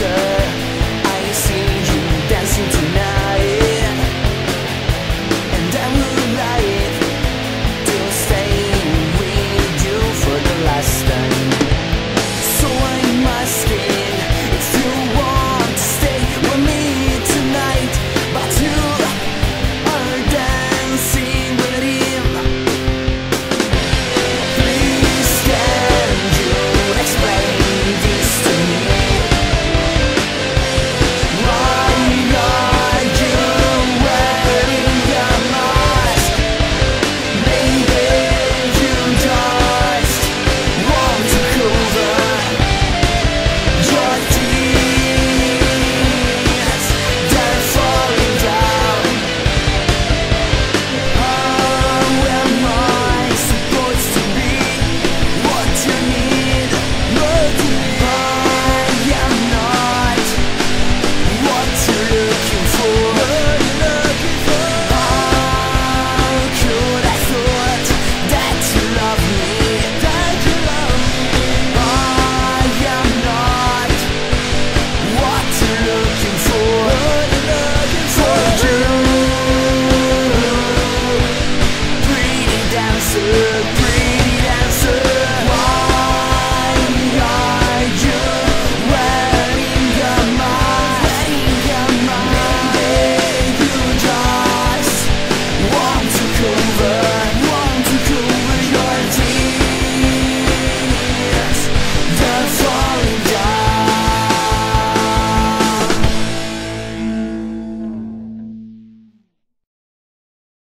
say